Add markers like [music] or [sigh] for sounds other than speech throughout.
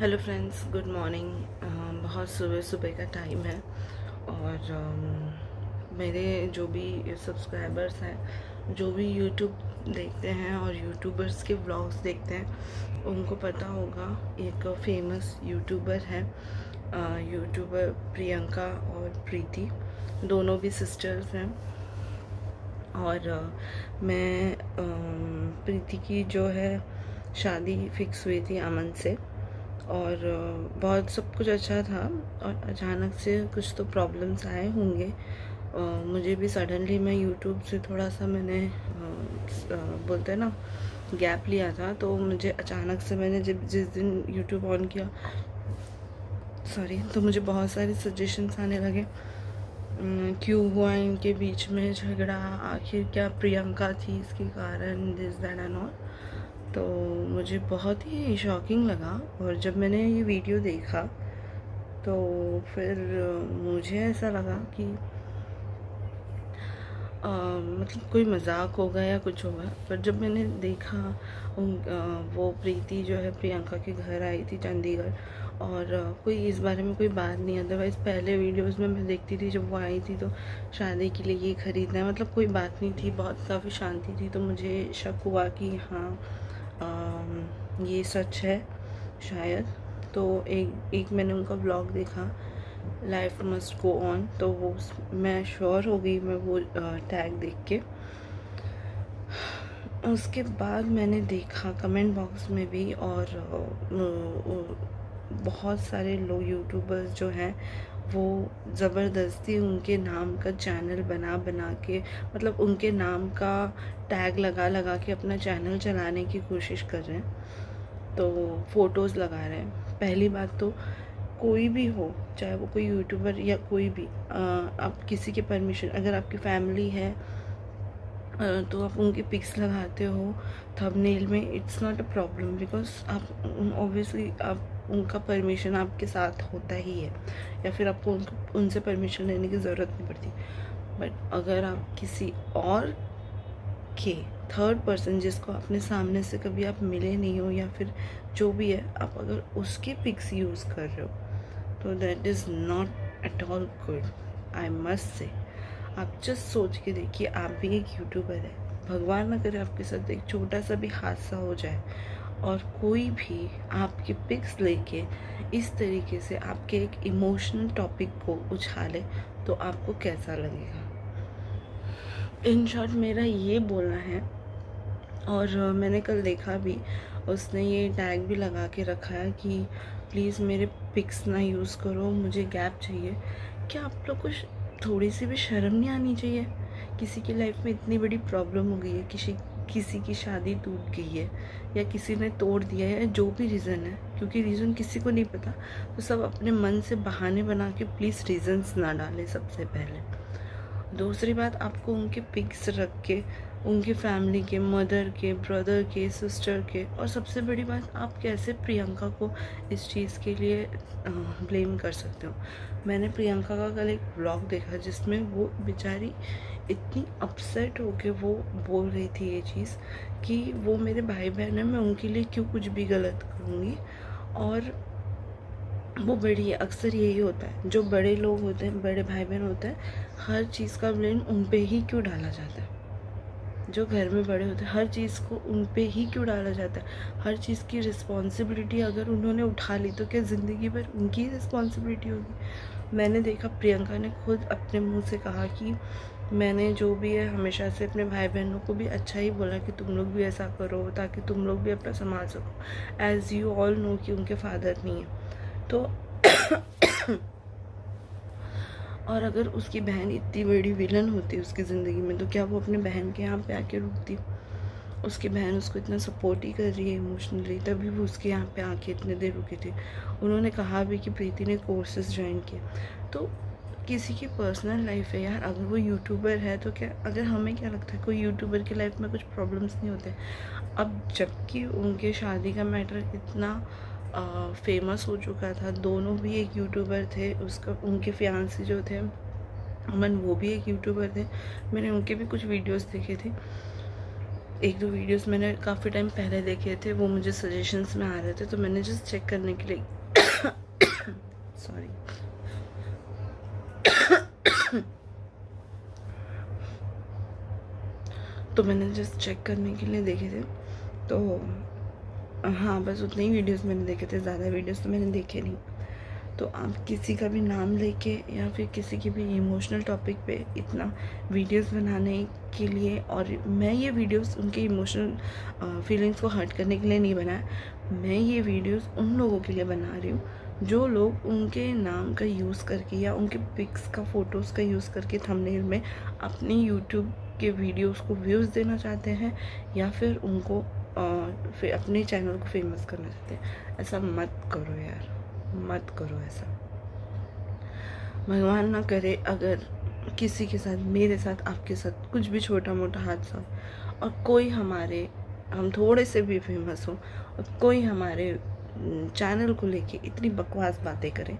Hello friends good morning बहुत सुबह सुबह का टाइम है। और um, मेरे जो भी सब्सक्राइबर्स हैं जो भी यूट्यूब देखते हैं और यूट्यूबर्स के व्लॉग्स देखते हैं उनको पता होगा एक फ़ेमस यूट्यूबर है। यूट्यूबर uh, प्रियंका और प्रीति दोनों भी सिस्टर्स हैं। और uh, मैं um, प्रीति की जो है शादी फिक्स हुई थी अमन से। और बहुत सब कुछ अच्छा था। और अचानक से कुछ तो प्रॉब्लम्स आए होंगे। मुझे भी सडनली मैं यूट्यूब से थोड़ा सा मैंने बोलते हैं ना गैप लिया था। तो मुझे अचानक से मैंने जब जिस दिन यूट्यूब ऑन किया सॉरी तो मुझे बहुत सारे सजेशंस आने लगे। क्यों हुआ इनके बीच में झगड़ा? आखिर क्या प्रियंका थी इसके कारण? दिस दैट एंड ऑल तो मुझे बहुत ही शॉकिंग लगा और जब मैंने ये वीडियो देखा तो फिर मुझे ऐसा लगा कि आ, मतलब कोई मज़ाक होगा या कुछ होगा। पर जब मैंने देखा उन वो प्रीति जो है प्रियंका के घर आई थी चंडीगढ़ और कोई इस बारे में कोई बात नहीं अदरवाइज़ पहले वीडियोस में मैं देखती थी जब वो आई थी तो शादी के लिए ये ख़रीदना है मतलब कोई बात नहीं थी बहुत काफ़ी शांति थी तो मुझे शक हुआ कि हाँ ये सच है, शायद। तो एक एक मैंने उनका ब्लॉग देखा लाइफ मस्ट गो ऑन तो वो मैं श्योर हो गई मैं वो टैग देख के। उसके बाद मैंने देखा कमेंट बॉक्स में भी और बहुत सारे लोग यूट्यूबर्स जो हैं वो ज़बरदस्ती उनके नाम का चैनल बना बना के मतलब उनके नाम का टैग लगा लगा के अपना चैनल चलाने की कोशिश कर रहे हैं। तो फ़ोटोज़ लगा रहे हैं। पहली बात तो कोई भी हो चाहे वो कोई यूट्यूबर या कोई भी आ, आप किसी के परमिशन अगर आपकी फैमिली है तो आप उनके पिक्स लगाते हो थंबनेल में it's not a problem because आप ऑब्वियसली आप उनका परमिशन आपके साथ होता ही है। या फिर आपको उनको, उनसे परमिशन लेने की ज़रूरत नहीं पड़ती। बट अगर आप किसी और के थर्ड पर्सन जिसको अपने सामने से कभी आप मिले नहीं हो या फिर जो भी है, आप अगर उसके पिक्स यूज़ कर रहे हो तो that is not at all good I must say आप जस्ट सोच के देखिए, आप भी एक यूट्यूबर है। भगवान ना करे आपके साथ एक छोटा सा भी हादसा हो जाए और कोई भी आपके पिक्स लेके इस तरीके से आपके एक इमोशनल टॉपिक को उछाले तो आपको कैसा लगेगा? इन शॉर्ट मेरा ये बोलना है, और मैंने कल देखा भी, उसने ये टैग भी लगा के रखा है कि प्लीज़ मेरे पिक्स ना यूज़ करो, मुझे गैप चाहिए। क्या आप लोग को थोड़ी सी भी शर्म नहीं आनी चाहिए? किसी की लाइफ में इतनी बड़ी प्रॉब्लम हो गई है, किसी किसी की शादी टूट गई है या किसी ने तोड़ दिया है, जो भी रीज़न है, क्योंकि रीज़न किसी को नहीं पता तो सब अपने मन से बहाने बना के प्लीज़ रीज़न्स ना डालें सबसे पहले। दूसरी बात, आपको उनके पिक्स रख के उनके फैमिली के मदर के ब्रदर के सिस्टर के। और सबसे बड़ी बात, आप कैसे प्रियंका को इस चीज़ के लिए ब्लेम कर सकते हो? मैंने प्रियंका का कल एक ब्लॉग देखा जिसमें वो बेचारी इतनी अपसेट होके वो बोल रही थी ये चीज़ कि वो मेरे भाई बहन है, मैं उनके लिए क्यों कुछ भी गलत करूँगी? और वो बड़ी है अक्सर यही होता है, जो बड़े लोग होते हैं, बड़े भाई बहन होते हैं, हर चीज़ का ब्लेम उन पर ही क्यों डाला जाता है? जो घर में बड़े होते हैं, हर चीज़ को उन पर ही क्यों डाला जाता है? हर चीज़ की रिस्पॉन्सिबिलिटी अगर उन्होंने उठा ली तो क्या ज़िंदगी भर उनकी रिस्पॉन्सिबिलिटी होगी? मैंने देखा, प्रियंका ने खुद अपने मुँह से कहा कि मैंने जो भी है, हमेशा से अपने भाई बहनों को भी अच्छा ही बोला कि तुम लोग भी ऐसा करो, ताकि तुम लोग भी अपना संभाल सको एज़ यू ऑल नो कि उनके फादर नहीं है। तो और अगर उसकी बहन इतनी बड़ी विलन होती उसकी ज़िंदगी में तो क्या वो अपने बहन के यहाँ पे आके रुकती? उसकी बहन उसको इतना सपोर्ट ही कर रही है इमोशनली तभी वो उसके यहाँ पे आके इतने देर रुकी थी। उन्होंने कहा भी कि प्रीति ने कोर्सेज ज्वाइन किए। तो किसी की पर्सनल लाइफ है यार, अगर वो यूट्यूबर है तो क्या, अगर हमें क्या लगता है, कोई यूट्यूबर की लाइफ में कुछ प्रॉब्लम्स नहीं होते? अब जबकि उनके शादी का मैटर इतना फ़ेमस हो चुका था। दोनों भी एक यूट्यूबर थे। उसका, उनके फ्यांसी जो थे, अमन, वो भी एक यूट्यूबर थे। मैंने उनके भी कुछ वीडियोस देखे थे। एक दो वीडियोस मैंने काफ़ी टाइम पहले देखे थे। वो मुझे सजेशंस में आ रहे थे तो मैंने जस्ट चेक करने के लिए [coughs] सॉरी [coughs] तो मैंने जस्ट चेक करने के लिए देखे थे। तो हाँ बस उतने ही वीडियोस मैंने देखे थे, ज़्यादा वीडियोस तो मैंने देखे नहीं। तो आप किसी का भी नाम लेके या फिर किसी की भी इमोशनल टॉपिक पे इतना वीडियोस बनाने के लिए और मैं ये वीडियोस उनके इमोशनल फीलिंग्स को हर्ट करने के लिए नहीं बनाया, मैं ये वीडियोस उन लोगों के लिए बना रही हूँ, जो लोग उनके नाम का यूज़ करके या उनके पिक्स का फ़ोटोज़ का यूज़ करके थंबनेल में अपने यूट्यूब के वीडियोस को व्यूज़ देना चाहते हैं या फिर उनको फिर अपने चैनल को फ़ेमस करना चाहते हैं। ऐसा मत करो यार, मत करो ऐसा। भगवान ना करे अगर किसी के साथ, मेरे साथ, आपके साथ कुछ भी छोटा मोटा हादसा और कोई हमारे, हम थोड़े से भी फ़ेमस हों और कोई हमारे चैनल को लेके इतनी बकवास बातें करे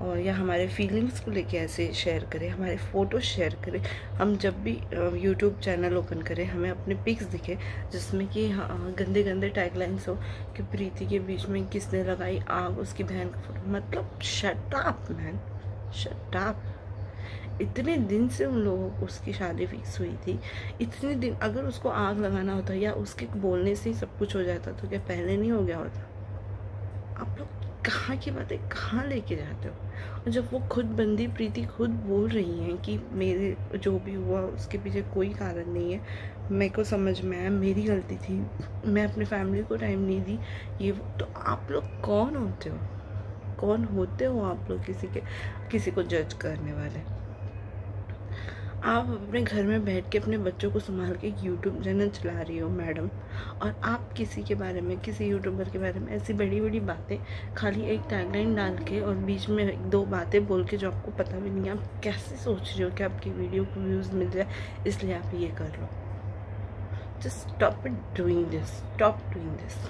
और या हमारे फीलिंग्स को लेके ऐसे शेयर करें, हमारे फ़ोटो शेयर करें। हम जब भी यूट्यूब चैनल ओपन करें, हमें अपने पिक्स दिखे, जिसमें कि गंदे गंदे टैगलाइंस हो कि प्रीति के बीच में किसने लगाई आग, उसकी बहन का फ़ोटो मतलब शटाप मैन शटाप इतने दिन से उन लोगों को उसकी शादी फिक्स हुई थी। इतने दिन, अगर उसको आग लगाना होता या उसके बोलने से ही सब कुछ हो जाता तो क्या पहले नहीं हो गया होता? आप लोग कहाँ की बातें कहाँ लेके जाते हो? और जब वो खुद बंदी प्रीति खुद बोल रही हैं कि मेरे जो भी हुआ, उसके पीछे कोई कारण नहीं है। मेरे को समझ में आया, मेरी गलती थी। मैं अपने फैमिली को टाइम नहीं दी। ये तो आप लोग कौन होते हो? कौन होते हो आप लोग किसी के किसी को जज करने वाले? आप अपने घर में बैठ के अपने बच्चों को संभाल के यूट्यूब चैनल चला रही हो मैडम और आप किसी के बारे में, किसी यूट्यूबर के बारे में ऐसी बड़ी बड़ी बातें खाली एक टैगलाइन डाल के और बीच में एक दो बातें बोल के जो आपको पता भी नहीं आप कैसे सोच रहे हो कि आपकी वीडियो को व्यूज़ मिल जाए, इसलिए आप ये कर लो just stop doing this stop doing this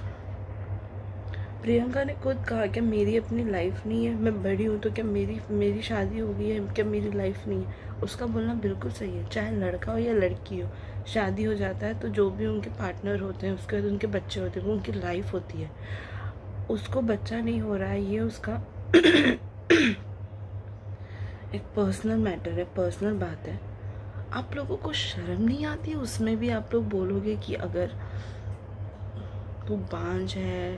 Priyanka ने खुद कहा कि मेरी अपनी लाइफ नहीं है? मैं बड़ी हूँ तो क्या मेरी मेरी शादी हो गई है? क्या मेरी लाइफ नहीं है? उसका बोलना बिल्कुल सही है, चाहे लड़का हो या लड़की हो, शादी हो जाता है तो जो भी उनके पार्टनर होते हैं, उसके बाद उनके बच्चे होते हैं, वो उनकी लाइफ होती है। उसको बच्चा नहीं हो रहा है, ये उसका [coughs] एक पर्सनल मैटर है पर्सनल बात है। आप लोगों को शर्म नहीं आती? उसमें भी आप लोग बोलोगे कि अगर तू बांझ है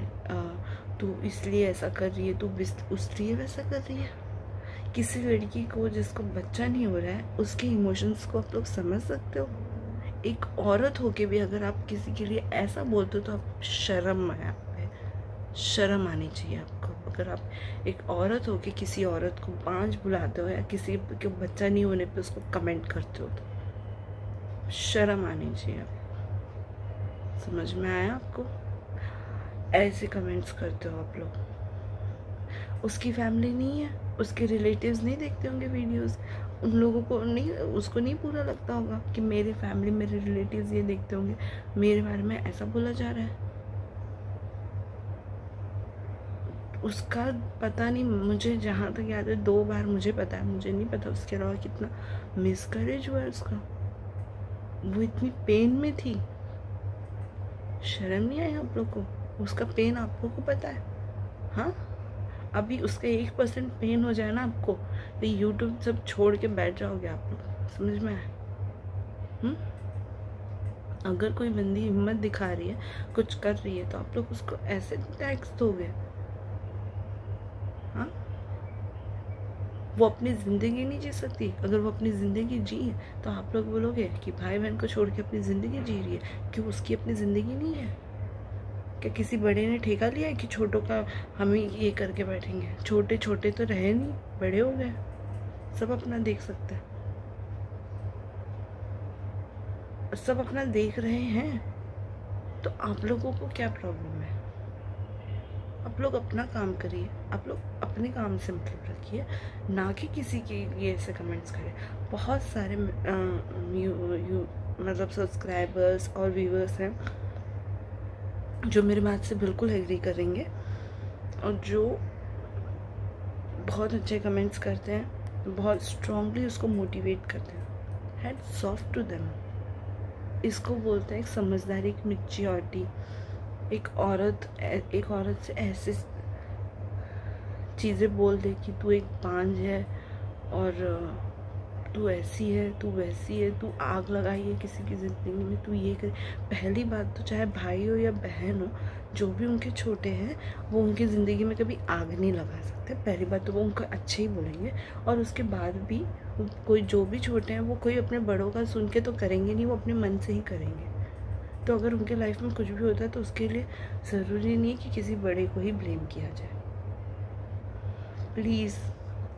तू इसलिए ऐसा कर रही है, तू उसलिए वैसा कर रही है? किसी लड़की को जिसको बच्चा नहीं हो रहा है, उसके इमोशंस को आप लोग समझ सकते हो। एक औरत होके भी अगर आप किसी के लिए ऐसा बोलते हो तो आप शर्म आए आप पे। शर्म आनी चाहिए आपको। अगर आप एक औरत हो के किसी औरत को पाँच बुलाते हो या किसी के बच्चा नहीं होने पे उसको कमेंट करते हो तो शर्म आनी चाहिए आप। समझ में आया आपको? ऐसे कमेंट्स करते हो आप लोग। उसकी फैमिली नहीं है? उसके रिलेटिव्स नहीं देखते होंगे वीडियोस उन लोगों को नहीं, उसको नहीं पूरा लगता होगा कि मेरे फैमिली मेरे रिलेटिव्स ये देखते होंगे। मेरे बारे में ऐसा बोला जा रहा है। उसका पता नहीं, मुझे जहाँ तक याद है, दो बार मुझे पता है, मुझे नहीं पता उसके अलावा कितना मिसकरेज हुआ उसका। वो इतनी पेन में थी। शर्म नहीं आई आप लोग को? उसका पेन आप लोग को पता है। हाँ? अभी उसका एक परसेंट पेन हो जाए ना आपको तो यूट्यूब सब छोड़ के बैठ जाओगे आप लोग, समझ में आए हम्म? अगर कोई बंदी हिम्मत दिखा रही है, कुछ कर रही है तो आप लोग उसको ऐसे टैक्स दोगे। हाँ? वो अपनी ज़िंदगी नहीं जी सकती। अगर वो अपनी ज़िंदगी जी तो आप लोग बोलोगे कि भाई बहन को छोड़ के अपनी ज़िंदगी जी रही है क्यों उसकी अपनी ज़िंदगी नहीं है? क्या किसी बड़े ने ठेका लिया है कि छोटों का हम ही ये करके बैठेंगे? छोटे छोटे तो रहे नहीं बड़े हो गए। सब अपना देख सकते हैं। सब अपना देख रहे हैं। तो आप लोगों को क्या प्रॉब्लम है? आप लोग अपना काम करिए। आप लोग अपने काम से मतलब रखिए। ना कि किसी के लिए ऐसे कमेंट्स करें। बहुत सारे यू, यू, मतलब सब्सक्राइबर्स और व्यूवर्स हैं। जो मेरे बात से बिल्कुल एग्री करेंगे और जो बहुत अच्छे कमेंट्स करते हैं, बहुत स्ट्रांगली उसको मोटिवेट करते हैं। हैड सॉफ्ट टू देम इसको बोलते हैं एक समझदारी, एक मिच्योरिटी एक औरत एक औरत से ऐसे चीज़ें बोल दे कि तू एक पांज है और तू ऐसी है, तू वैसी है, तू आग लगाई है किसी की ज़िंदगी में, तू ये कर। पहली बात तो चाहे भाई हो या बहन हो, जो भी उनके छोटे हैं, वो उनकी ज़िंदगी में कभी आग नहीं लगा सकते। पहली बात तो वो उनको अच्छे ही बोलेंगे और उसके बाद भी कोई जो भी छोटे हैं, वो कोई अपने बड़ों का सुन के तो करेंगे नहीं, वो अपने मन से ही करेंगे। तो अगर उनके लाइफ में कुछ भी होता है तो उसके लिए ज़रूरी नहीं कि किसी बड़े को ही ब्लेम किया जाए। प्लीज़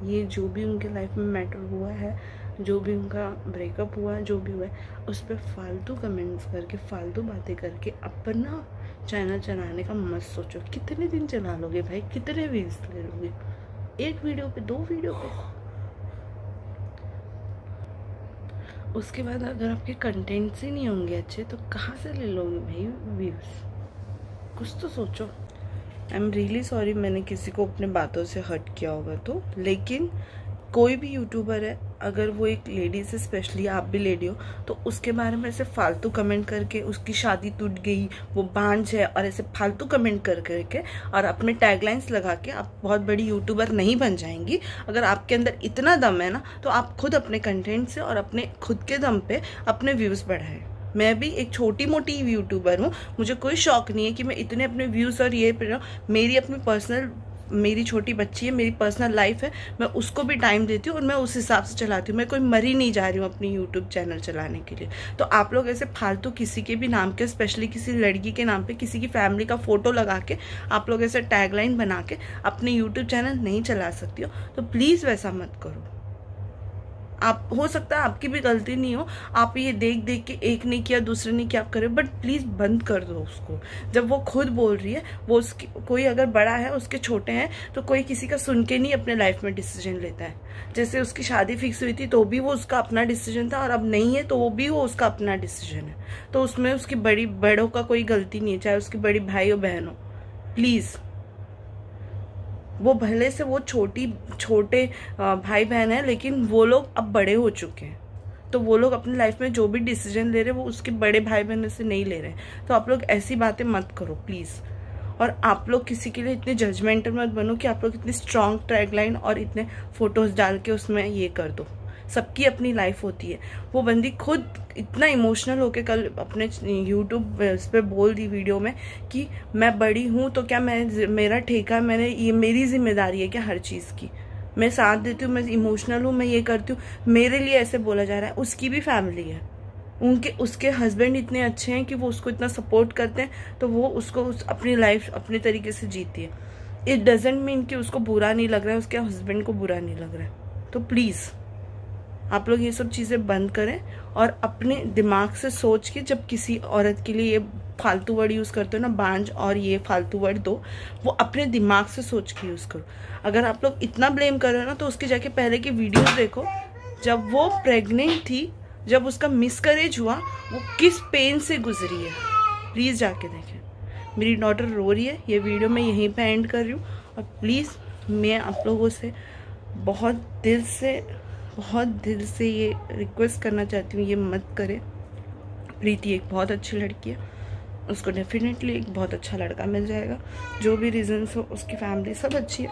ये जो भी उनके लाइफ में मैटर हुआ है जो भी उनका ब्रेकअप हुआ, जो भी हुआ उस पर फालतू कमेंट्स करके, फालतू बातें करके अपना चैनल चलाने का मत सोचो। कितने दिन चला लोगे भाई? कितने व्यूज़ ले लोगे एक वीडियो पे, दो वीडियो पे। उसके बाद अगर आपके कंटेंट्स ही नहीं होंगे अच्छे तो कहाँ से ले लोगे भाई व्यूज़ कुछ तो सोचो। आई एम रियली सॉरी मैंने किसी को अपने बातों से हर्ट किया होगा तो लेकिन कोई भी यूट्यूबर है, अगर वो एक लेडी से स्पेशली आप भी लेडी हो तो उसके बारे में ऐसे फालतू कमेंट करके उसकी शादी टूट गई, वो बांझ है और ऐसे फालतू कमेंट कर करके और अपने टैगलाइंस लगा के आप बहुत बड़ी यूट्यूबर नहीं बन जाएँगी। अगर आपके अंदर इतना दम है ना तो आप खुद अपने कंटेंट से और अपने खुद के दम पे अपने व्यूज़ बढ़ाएँ। मैं भी एक छोटी मोटी यूट्यूबर हूँ, मुझे कोई शौक नहीं है कि मैं इतने अपने व्यूज़ और ये मेरी अपनी पर्सनल मेरी छोटी बच्ची है, मेरी पर्सनल लाइफ है, मैं उसको भी टाइम देती हूँ और मैं उस हिसाब से चलाती हूँ। मैं कोई मरी नहीं जा रही हूँ अपनी यूट्यूब चैनल चलाने के लिए। तो आप लोग ऐसे फालतू किसी के भी नाम के स्पेशली किसी लड़की के नाम पर किसी की फैमिली का फ़ोटो लगा के, आप लोग ऐसे टैगलाइन बना के अपने यूट्यूब चैनल नहीं चला सकती हो। तो प्लीज़ वैसा मत करो। आप, हो सकता है आपकी भी गलती नहीं हो, आप ये देख देख के एक ने किया, दूसरे ने क्या करे बट प्लीज़ बंद कर दो उसको। जब वो खुद बोल रही है, वो उसकी, कोई अगर बड़ा है, उसके छोटे हैं तो कोई किसी का सुन के नहीं अपने लाइफ में डिसीज़न लेता है। जैसे उसकी शादी फिक्स हुई थी तो भी वो उसका अपना डिसीज़न था, और अब नहीं है तो वो भी वो उसका अपना डिसीज़न है। तो उसमें उसकी बड़ी, बड़ों का कोई गलती नहीं है, चाहे उसकी बड़ी भाई हो, बहन हो। प्लीज़ वो भले से वो छोटी, छोटे भाई बहन है, लेकिन वो लोग अब बड़े हो चुके हैं। तो वो लोग अपनी लाइफ में जो भी डिसीज़न ले रहे हैं, वो उसके बड़े भाई बहन से नहीं ले रहे हैं। तो आप लोग ऐसी बातें मत करो प्लीज़ और आप लोग किसी के लिए इतने जजमेंटल मत बनो कि आप लोग इतनी स्ट्रांग ट्रैगलाइन और इतने फ़ोटोज़ डाल के उसमें ये कर दो। सबकी अपनी लाइफ होती है। वो बंदी खुद इतना इमोशनल होके कल अपने यूट्यूब उस पर बोल दी वीडियो में कि मैं बड़ी हूँ तो क्या मैं मेरा ठेका, मैंने ये मेरी ज़िम्मेदारी है क्या हर चीज़ की? मैं साथ देती हूँ, मैं इमोशनल हूँ, मैं ये करती हूँ। मेरे लिए ऐसे बोला जा रहा है, उसकी भी फैमिली है। उनके, उसके हस्बैंड इतने अच्छे हैं कि वो उसको इतना सपोर्ट करते हैं तो वो उसको उस अपनी लाइफ अपने तरीके से जीती है। इट डजेंट मीन कि उसको बुरा नहीं लग रहा है, उसके हस्बैंड को बुरा नहीं लग रहा है। तो प्लीज़ आप लोग ये सब चीज़ें बंद करें और अपने दिमाग से सोच के जब किसी औरत के लिए ये फालतू वर्ड यूज़ करते हो ना, बांझ और ये फालतू वर्ड दो, वो अपने दिमाग से सोच के यूज़ करो। अगर आप लोग इतना ब्लेम कर रहे हो ना तो उसके जाके पहले की वीडियोस देखो, जब वो प्रेग्नेंट थी, जब उसका मिसकरेज हुआ, वो किस पेन से गुजरी है। प्लीज़ जाके देखें। मेरी डॉटर रो रही है, ये वीडियो मैं यहीं पे एंड कर रही हूँ। और प्लीज़ मैं आप लोगों से बहुत दिल से बहुत दिल से ये रिक्वेस्ट करना चाहती हूँ, ये मत करें। प्रीति एक बहुत अच्छी लड़की है। उसको डेफिनेटली एक बहुत अच्छा लड़का मिल जाएगा। जो भी रीजंस हो, उसकी फैमिली सब अच्छी है।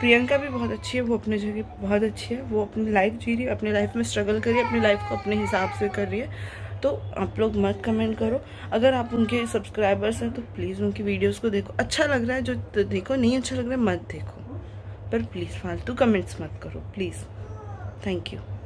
प्रियंका भी बहुत अच्छी है, वो अपने जगह बहुत अच्छी है। वो अपनी लाइफ जी रही है, अपनी लाइफ में स्ट्रगल कर रही है, अपनी लाइफ को अपने हिसाब से कर रही है। तो आप लोग मत कमेंट करो। अगर आप उनके सब्सक्राइबर्स हैं तो प्लीज़ उनकी वीडियोस को देखो। अच्छा लग रहा है, जो देखो, नहीं अच्छा लग रहा है, मत देखो। पर प्लीज़ फालतू कमेंट्स मत करो प्लीज़ Thank you.